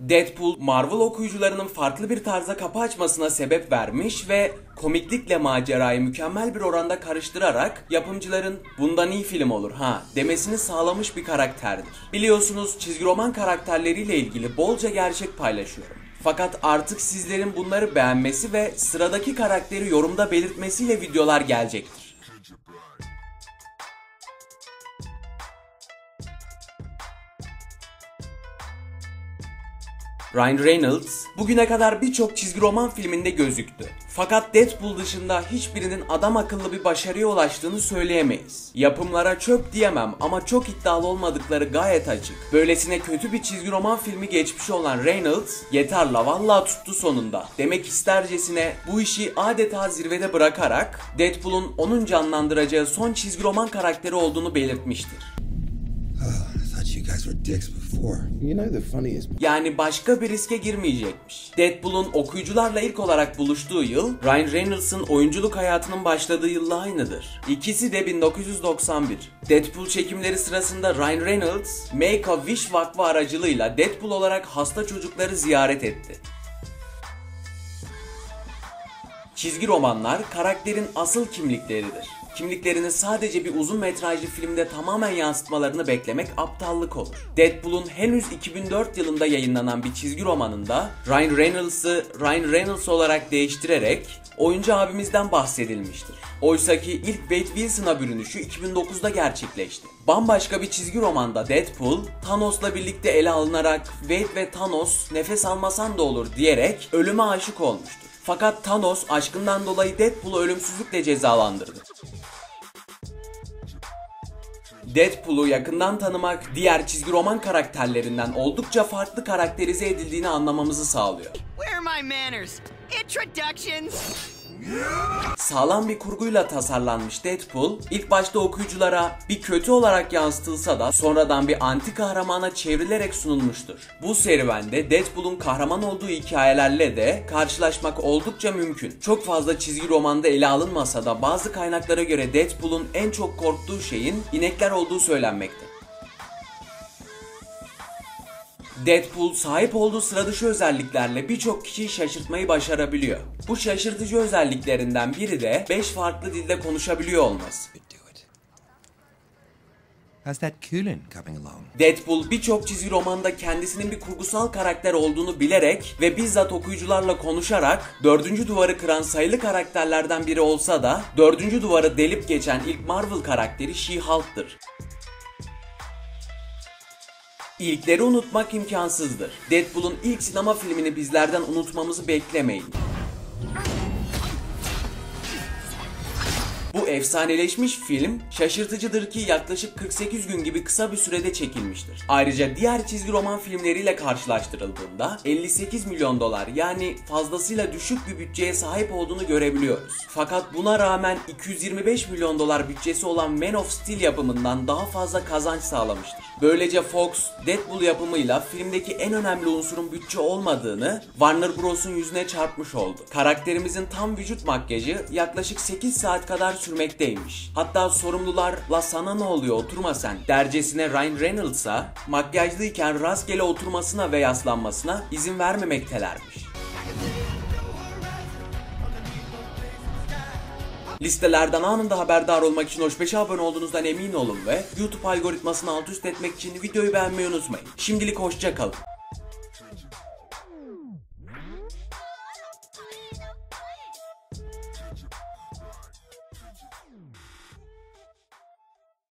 Deadpool, Marvel okuyucularının farklı bir tarza kapı açmasına sebep vermiş ve komiklikle macerayı mükemmel bir oranda karıştırarak yapımcıların bundan iyi film olur ha demesini sağlamış bir karakterdir. Biliyorsunuz çizgi roman karakterleriyle ilgili bolca gerçek paylaşıyorum. Fakat artık sizlerin bunları beğenmesi ve sıradaki karakteri yorumda belirtmesiyle videolar gelecektir. Ryan Reynolds bugüne kadar birçok çizgi roman filminde gözüktü. Fakat Deadpool dışında hiçbirinin adam akıllı bir başarıya ulaştığını söyleyemeyiz. Yapımlara çöp diyemem ama çok iddialı olmadıkları gayet açık. Böylesine kötü bir çizgi roman filmi geçmişi olan Reynolds yeter la vallahi tuttu sonunda. Demek istercesine bu işi adeta zirvede bırakarak Deadpool'un onun canlandıracağı son çizgi roman karakteri olduğunu belirtmiştir. Yani başka bir riske girmeyecekmiş. Deadpool'un okuyucularla ilk olarak buluştuğu yıl, Ryan Reynolds'ın oyunculuk hayatının başladığı yılla aynıdır. İkisi de 1991. Deadpool çekimleri sırasında Ryan Reynolds, Make-A-Wish Vakfı aracılığıyla Deadpool olarak hasta çocukları ziyaret etti. Çizgi romanlar karakterin asıl kimlikleridir. Kimliklerini sadece bir uzun metrajlı filmde tamamen yansıtmalarını beklemek aptallık olur. Deadpool'un henüz 2004 yılında yayınlanan bir çizgi romanında Ryan Reynolds'ı Ryan Reynolds olarak değiştirerek oyuncu abimizden bahsedilmiştir. Oysaki ilk Wade Wilson'a bürünüşü 2009'da gerçekleşti. Bambaşka bir çizgi romanda Deadpool, Thanos'la birlikte ele alınarak Wade ve Thanos nefes almasan da olur diyerek ölüme aşık olmuştur. Fakat Thanos aşkından dolayı Deadpool'u ölümsüzlükle cezalandırdı. Deadpool'u yakından tanımak diğer çizgi roman karakterlerinden oldukça farklı karakterize edildiğini anlamamızı sağlıyor. Where are my manners? Introductions? Sağlam bir kurguyla tasarlanmış Deadpool, ilk başta okuyuculara bir kötü olarak yansıtılsa da sonradan bir anti kahramana çevrilerek sunulmuştur. Bu serüvende Deadpool'un kahraman olduğu hikayelerle de karşılaşmak oldukça mümkün. Çok fazla çizgi romanda ele alınmasa da bazı kaynaklara göre Deadpool'un en çok korktuğu şeyin inekler olduğu söylenmekte. Deadpool sahip olduğu sıra dışı özelliklerle birçok kişiyi şaşırtmayı başarabiliyor. Bu şaşırtıcı özelliklerinden biri de 5 farklı dilde konuşabiliyor olması. How's that coolant coming along? Deadpool birçok çizgi romanda kendisinin bir kurgusal karakter olduğunu bilerek ve bizzat okuyucularla konuşarak dördüncü duvarı kıran sayılı karakterlerden biri olsa da dördüncü duvarı delip geçen ilk Marvel karakteri She-Hulk'tır. İlkleri unutmak imkansızdır. Deadpool'un ilk sinema filmini bizlerden unutmamızı beklemeyin. Ah. Bu efsaneleşmiş film şaşırtıcıdır ki yaklaşık 48 gün gibi kısa bir sürede çekilmiştir. Ayrıca diğer çizgi roman filmleriyle karşılaştırıldığında 58 milyon dolar yani fazlasıyla düşük bir bütçeye sahip olduğunu görebiliyoruz. Fakat buna rağmen 225 milyon dolar bütçesi olan Man of Steel yapımından daha fazla kazanç sağlamıştır. Böylece Fox, Deadpool yapımıyla filmdeki en önemli unsurun bütçe olmadığını Warner Bros'un yüzüne çarpmış oldu. Karakterimizin tam vücut makyajı yaklaşık 8 saat kadar sürmekteymiş. Hatta sorumlular la sana ne oluyor oturma sen dercesine Ryan Reynolds'a makyajlıyken rastgele oturmasına ve yaslanmasına izin vermemektelermiş. Listelerden anında haberdar olmak için Hoş5'e abone olduğunuzdan emin olun ve YouTube algoritmasını alt üst etmek için videoyu beğenmeyi unutmayın. Şimdilik hoşça kalın.